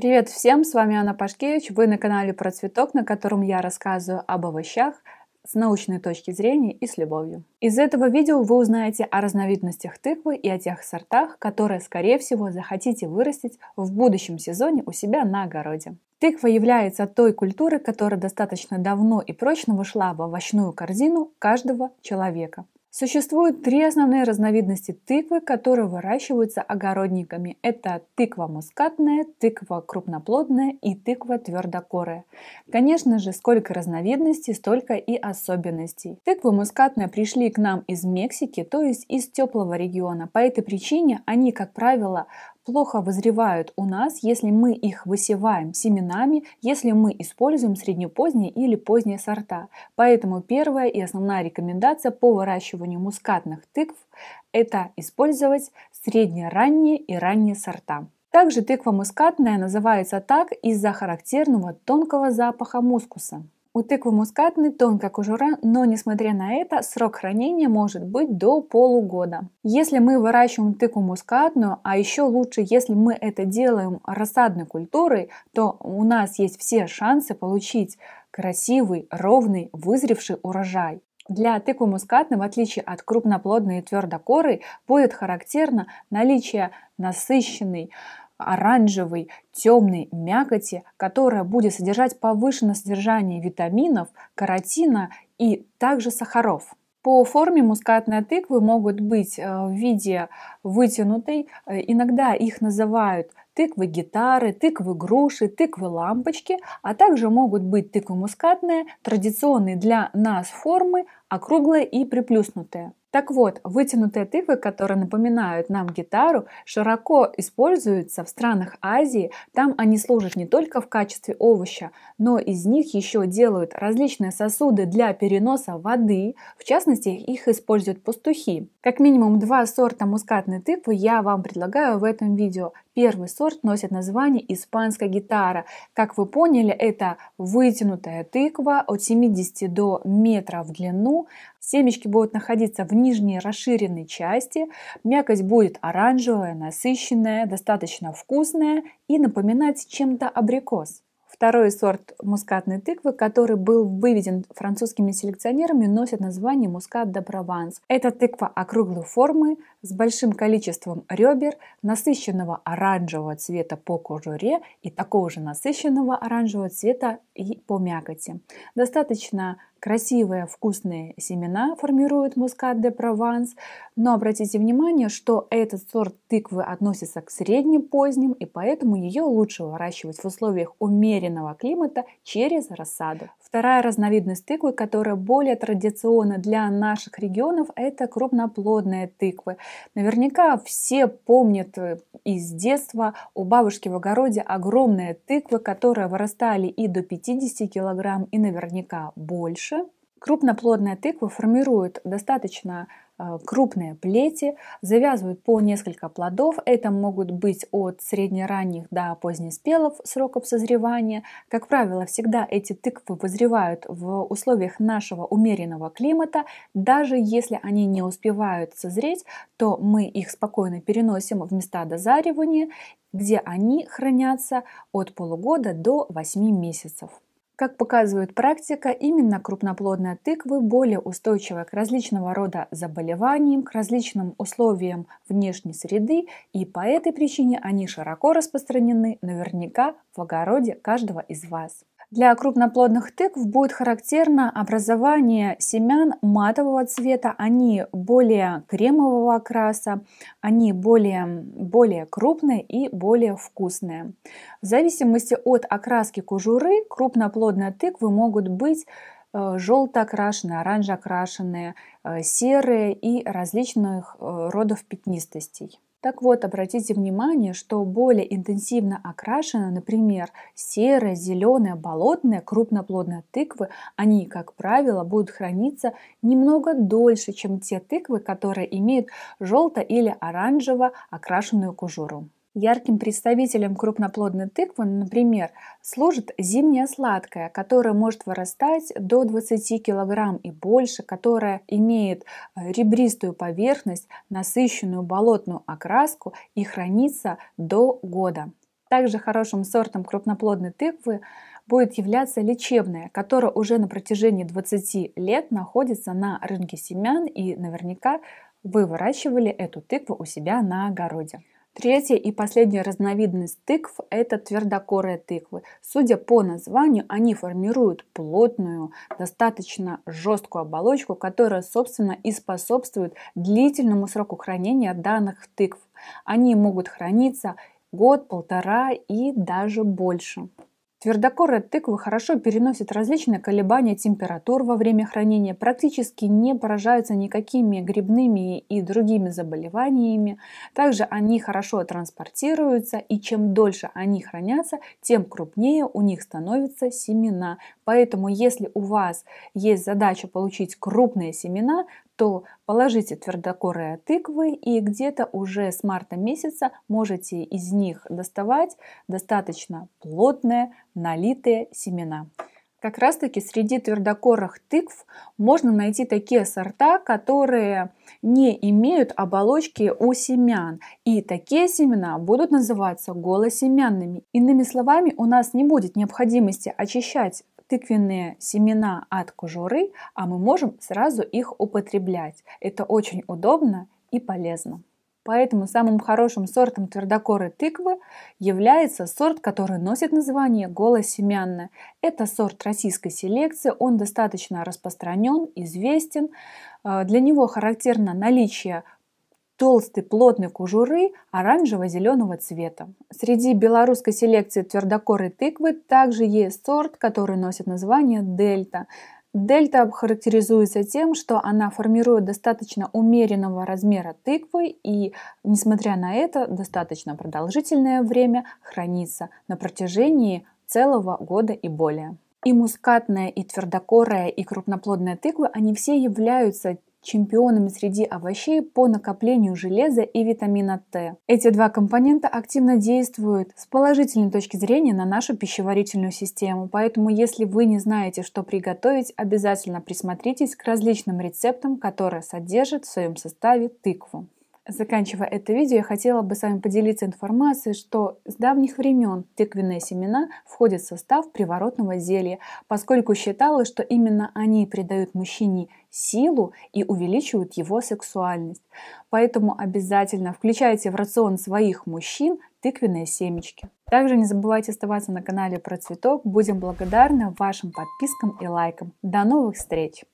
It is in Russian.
Привет всем, с вами Анна Пашкевич, вы на канале про цветок, на котором я рассказываю об овощах с научной точки зрения и с любовью. Из этого видео вы узнаете о разновидностях тыквы и о тех сортах, которые, скорее всего, захотите вырастить в будущем сезоне у себя на огороде. Тыква является той культурой, которая достаточно давно и прочно вошла в овощную корзину каждого человека. Существует три основные разновидности тыквы, которые выращиваются огородниками. Это тыква мускатная, тыква крупноплодная и тыква твердокорая. Конечно же, сколько разновидностей, столько и особенностей. Тыквы мускатные пришли к нам из Мексики, то есть из теплого региона. По этой причине они, как правило, плохо вызревают у нас, если мы их высеваем семенами, если мы используем среднепоздние или поздние сорта. Поэтому первая и основная рекомендация по выращиванию мускатных тыкв – это использовать средне-ранние и ранние сорта. Также тыква мускатная называется так из-за характерного тонкого запаха мускуса. У тыквы мускатной тонкая кожура, но несмотря на это, срок хранения может быть до полугода. Если мы выращиваем тыкву мускатную, а еще лучше, если мы это делаем рассадной культурой, то у нас есть все шансы получить красивый, ровный, вызревший урожай. Для тыквы мускатной, в отличие от крупноплодной и твердокорой, будет характерно наличие насыщенной оранжевой, темной мякоти, которая будет содержать повышенное содержание витаминов, каротина и также сахаров. По форме мускатные тыквы могут быть э, в виде вытянутой, э, иногда их называют тыквы гитары, тыквы груши, тыквы лампочки, а также могут быть тыквы мускатные, традиционные для нас формы, округлые и приплюснутые. Так вот, вытянутые тыквы, которые напоминают нам гитару, широко используются в странах Азии. Там они служат не только в качестве овоща, но из них еще делают различные сосуды для переноса воды. В частности, их используют пастухи. Как минимум два сорта мускатной тыквы я вам предлагаю в этом видео. Первый сорт носит название испанская гитара. Как вы поняли, это вытянутая тыква от 70 до метра в длину. Семечки будут находиться в нижней расширенной части. Мякоть будет оранжевая, насыщенная, достаточно вкусная и напоминать чем-то абрикос. Второй сорт мускатной тыквы, который был выведен французскими селекционерами, носит название мускат де Прованс. Это тыква округлой формы с большим количеством ребер, насыщенного оранжевого цвета по кожуре и такого же насыщенного оранжевого цвета и по мякоти. Достаточно красивые вкусные семена формируют мускат де Прованс, но обратите внимание, что этот сорт тыквы относится к средним поздним, и поэтому ее лучше выращивать в условиях умеренного климата через рассаду. Вторая разновидность тыквы, которая более традиционна для наших регионов, это крупноплодные тыквы. Наверняка все помнят э, из детства у бабушки в огороде огромные тыквы, которые вырастали и до 50 килограмм, и наверняка больше. Крупноплодная тыква формирует достаточно крупные плети, завязывают по несколько плодов. Это могут быть от среднеранних до позднеспелых сроков созревания. Как правило, всегда эти тыквы вызревают в условиях нашего умеренного климата. Даже если они не успевают созреть, то мы их спокойно переносим в места дозаривания, где они хранятся от полугода до 8 месяцев. Как показывает практика, именно крупноплодные тыквы более устойчивы к различного рода заболеваниям, к различным условиям внешней среды, и по этой причине они широко распространены наверняка в огороде каждого из вас. Для крупноплодных тыкв будет характерно образование семян матового цвета, они более кремового окраса, они более, более крупные и более вкусные. В зависимости от окраски кожуры крупноплодные тыквы могут быть э, желто окрашенные, оранже окрашенные, э, серые и различных э, родов пятнистостей. Так вот, обратите внимание, что более интенсивно окрашены, например, серые, зеленые, болотные, крупноплодные тыквы, они, как правило, будут храниться немного дольше, чем те тыквы, которые имеют желто- или оранжево окрашенную кожуру. Ярким представителем крупноплодной тыквы, например, служит зимняя сладкая, которая может вырастать до 20 кг и больше, которая имеет э, ребристую поверхность, насыщенную болотную окраску и хранится до года. Также хорошим сортом крупноплодной тыквы будет являться лечебная, которая уже на протяжении 20 лет находится на рынке семян и наверняка вы выращивали эту тыкву у себя на огороде. Третья и последняя разновидность тыкв – это твердокорые тыквы. Судя по названию, они формируют плотную, достаточно жесткую оболочку, которая, собственно, и способствует длительному сроку хранения данных тыкв. Они могут храниться год, полтора и даже больше. Твердокорая тыква хорошо переносит различные колебания температур во время хранения, практически не поражаются никакими грибными и другими заболеваниями. Также они хорошо транспортируются, и чем дольше они хранятся, тем крупнее у них становятся семена. Поэтому, если у вас есть задача получить крупные семена, то положите твердокорые тыквы и где-то уже с марта месяца можете из них доставать достаточно плотные налитые семена. Как раз таки среди твердокорых тыкв можно найти такие сорта, которые не имеют оболочки у семян. И такие семена будут называться голосемянными. Иными словами, у нас не будет необходимости очищать тыквенные семена от кожуры, а мы можем сразу их употреблять. Это очень удобно и полезно. Поэтому самым хорошим сортом твердокорой тыквы является сорт, который носит название голосемянная. Это сорт российской селекции, он достаточно распространен, известен. Э, для него характерно наличие толстой плотной кожуры оранжево-зеленого цвета. Среди белорусской селекции твердокорой тыквы также есть сорт, который носит название дельта. Дельта характеризуется тем, что она формирует достаточно умеренного размера тыквы и, несмотря на это, достаточно продолжительное время хранится на протяжении целого года и более. И мускатная, и твердокорая, и крупноплодная тыквы, они все являются чемпионами среди овощей по накоплению железа и витамина Т. Эти два компонента активно действуют с положительной точки зрения на нашу пищеварительную систему, поэтому если вы не знаете, что приготовить, обязательно присмотритесь к различным рецептам, которые содержат в своем составе тыкву. Заканчивая это видео, я хотела бы с вами поделиться информацией, что с давних времен тыквенные семена входят в состав приворотного зелья, поскольку считалось, что именно они придают мужчине силу и увеличивают его сексуальность. Поэтому обязательно включайте в рацион своих мужчин тыквенные семечки. Также не забывайте оставаться на канале про цветок. Будем благодарны вашим подпискам и лайкам. До новых встреч!